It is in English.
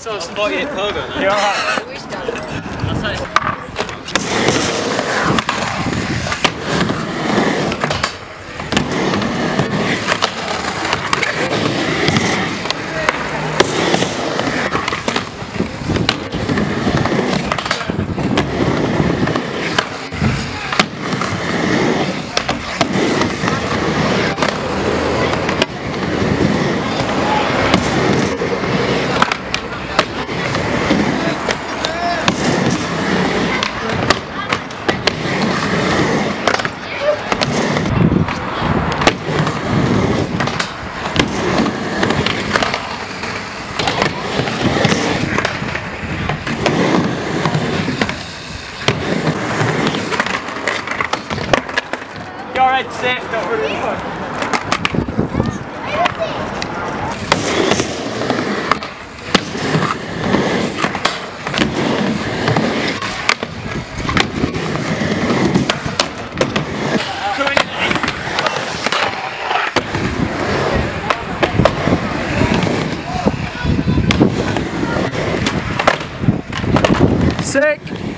So it's not yet Hogan. Yeah. Alright, safe, don't worry. Sick!